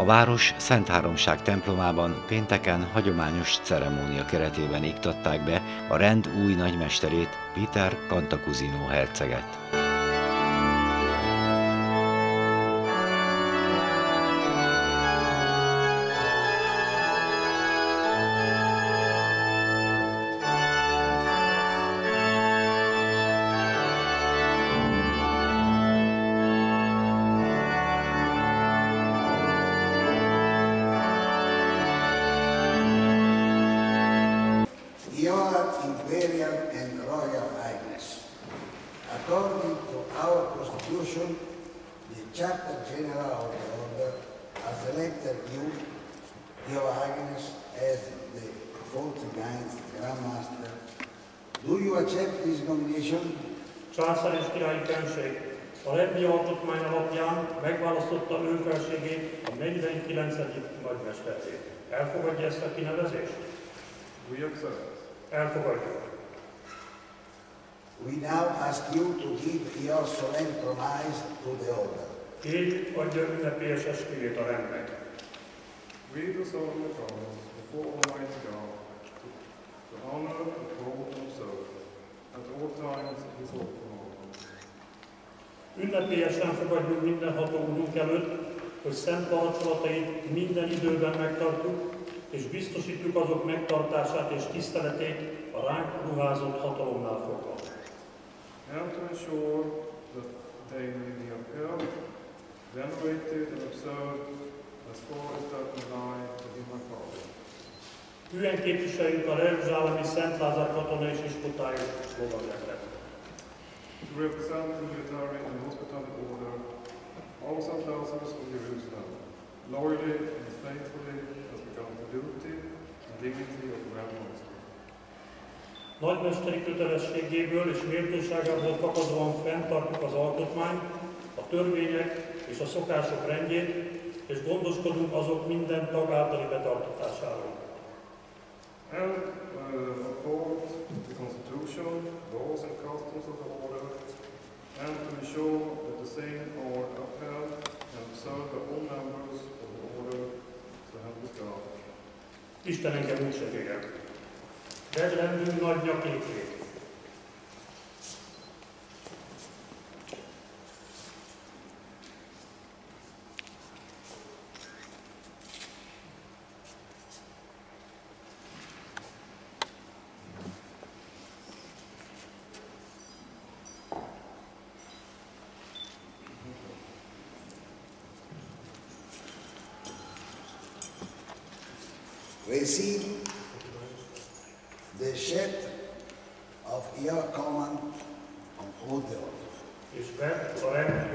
A város Szent Háromság templomában pénteken hagyományos ceremónia keretében iktatták be a rend új nagymesterét, Peter Cantacuzino herceget. Our Constitution, the Charter General of the Order has elected you, Your Highness, as the 49th Grand Master. Do you accept this nomination? Császár és királyi fenség a rendi alkotmány alapján megválasztotta ő felségét a 49. nagymesterét. Elfogadja ezt a kinevezést? We accept. Elfogadjuk. We now ask you to give your solemn promise to the order. Kérjük, adja ünnepélyes esküjét a rendnek. We do solemnly promise before Almighty God to, honor, uphold, and observe at all times His of office. Ünnepélyesen fogadjuk mindenható úrunk előtt, hogy szent parancsolatait minden időben megtartjuk, és biztosítjuk azok megtartását és tiszteletét a ránk ruházott hatalomnál fogva. And to ensure that they may be upheld, venerated, and observed as far as that may lie within my power. Hülyen képviseljük a Jeruzsálemi Szent Lázár katonai és iskotájú lovagrendet. To represent the military and hospitality order, all. Lazarus of Jerusalem, loyally and faithfully Nagymesteri kötelességéből és méltóságából fakadóan fenntartjuk az alkotmány, a törvények és a szokások rendjét, és gondoskodunk azok minden tag általi betartatásáról. And uh, uphold the Constitution, laws and customs of the order, and to ensure that the same are upheld and observed by all members of the order, so help us God. Isten engem úgy. Vedd rendünk nagy nyakékét. Receive the shed of your command on all the order. és a rend.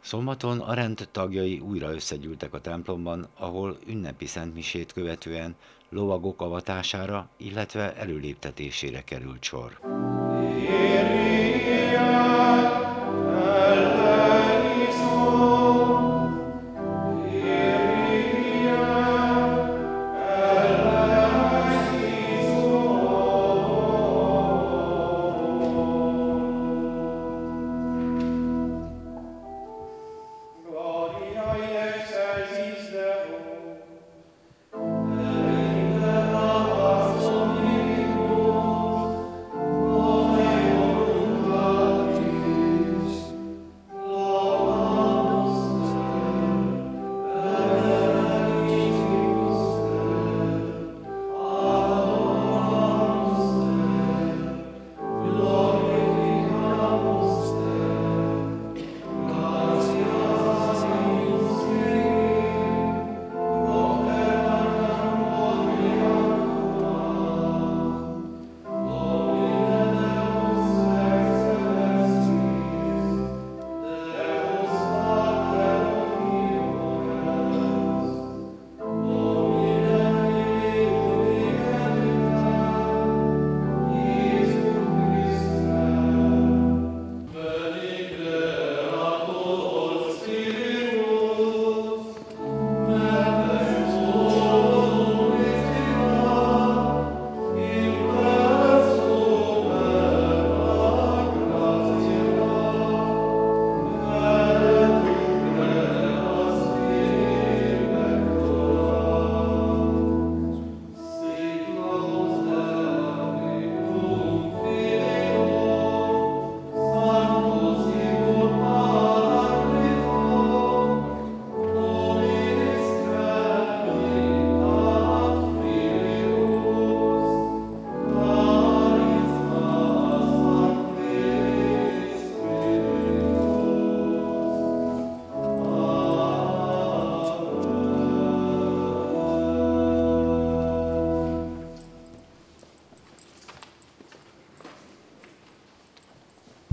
Szombaton a rend tagjai újra összegyűltek a templomban, ahol ünnepi szentmisét követően lovagok avatására, illetve előléptetésére került sor. Gloria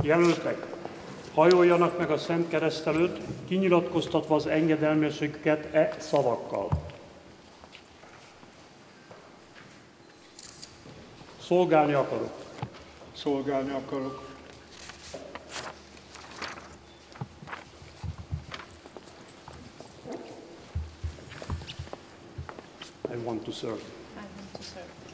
Jelöltek, hajoljanak meg a Szent Kereszt előtt, kinyilatkoztatva az engedelmességüket e szavakkal. Szolgálni akarok. Szolgálni akarok. I want to serve. I want to serve.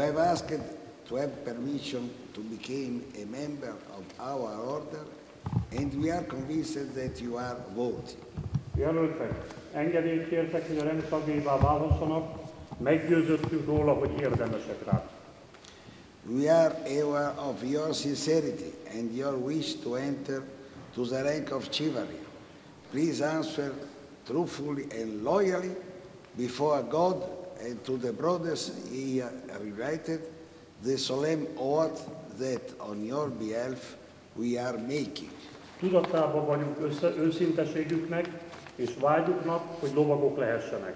You have asked to have permission to become a member of our order, and we are convinced that you are worthy. Jelöltek, engedélyt kértek, hogy a rendtagjaivá válhassanak, meggyőződtünk róla, hogy érdemesek rá. We are aware of your sincerity and your wish to enter to the rank of chivalry. Please answer truthfully and loyally before God and to the brothers here related the solemn oath that on your behalf we are making. Tudatában vagyunk össze, őszinteségüknek és vágyuknak, hogy lovagok lehessenek.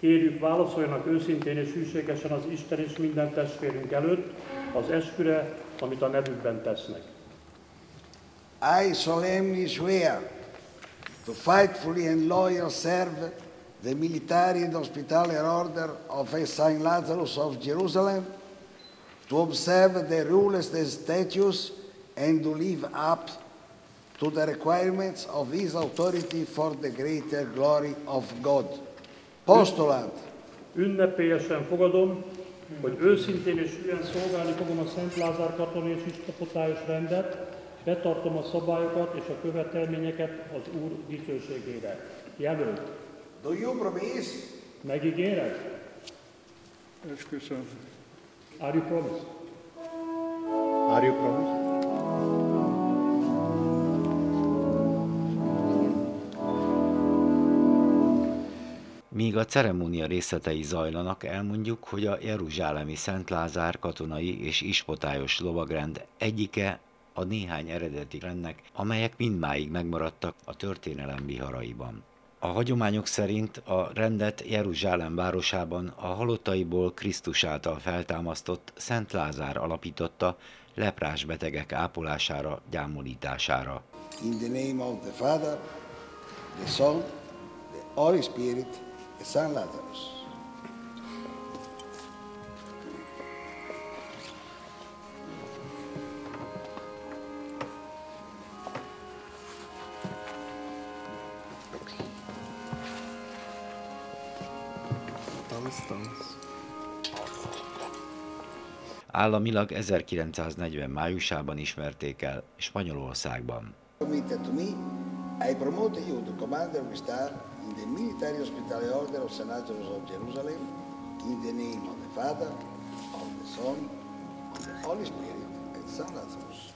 Kérjük, válaszoljanak őszintén és hűségesen az Isten és minden testvérünk előtt az esküre, amit a nevükben tesznek. I solemnly swear to faithfully and loyally serve the military and hospitallary order of St. Lazarus of Jerusalem, to observe the rules and statutes, and to live up to the requirements of his authority for the greater glory of God. Postulant. Ünnepélyesen fogadom, hogy őszintén és hülyen szolgálni fogom a Szent Lázár katonai és istapotályos rendet, betartom a szabályokat és a követelményeket az Úr dicsőségére. Jelölt, Do you promise? megígéred? Esküszöm. Are you promised? Are you promised? Míg a ceremónia részletei zajlanak, elmondjuk, hogy a Jeruzsálemi Szent Lázár katonai és ispotályos lovagrend egyike a néhány eredeti rendnek, amelyek mindmáig megmaradtak a történelem viharaiban. A hagyományok szerint a rendet Jeruzsálem városában a halottaiból Krisztus által feltámasztott Szent Lázár alapította leprás betegek ápolására, gyámolítására. In the name of the Father, the Son, the Holy Spirit, the Son Lazarus. Államilag 1940 májusában ismerték el Spanyolországban. Committed to me, I promote you to Commander of Star in the Military Hospitallary Order of St. Lazarus of Jerusalem, in the name of the Father, of the Son, of the Holy Spirit, and St. Lazarus.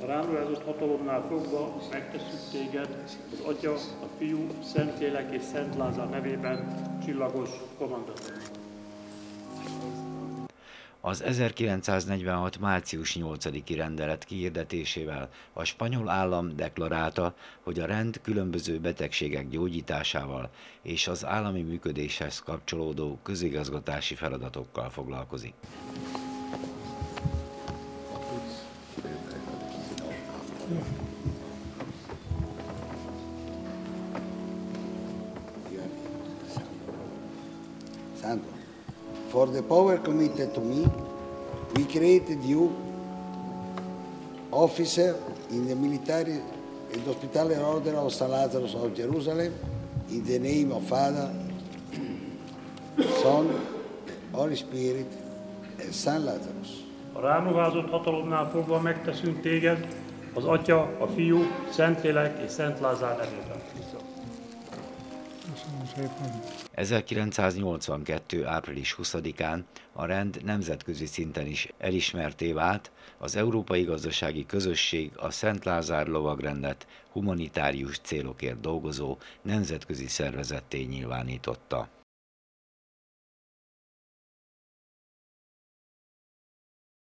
A ráruházott hatalomnál fogva megtesszük téged az Atya, a Fiú, Szentlélek és Szent Lázár nevében, csillagos kommandator. Az 1946. március 8-i rendelet kiirdetésével a spanyol állam deklarálta, hogy a rend különböző betegségek gyógyításával és az állami működéshez kapcsolódó közigazgatási feladatokkal foglalkozik. Sandro, for the power committed to me, we created you officer in the military and hospitallary order of St. Lazarus of Jerusalem, in the name of Father, Son, Holy Spirit, and St. Lazarus. A ráruházott hatalomnál fogva megteszünk téged az Atya, a Fiú, Szentlélek és Szent Lázár nevében. Köszönöm szépen. 1982. április 20-án a rend nemzetközi szinten is elismerté vált, az Európai Gazdasági Közösség a Szent Lázár lovagrendet humanitárius célokért dolgozó nemzetközi szervezetté nyilvánította.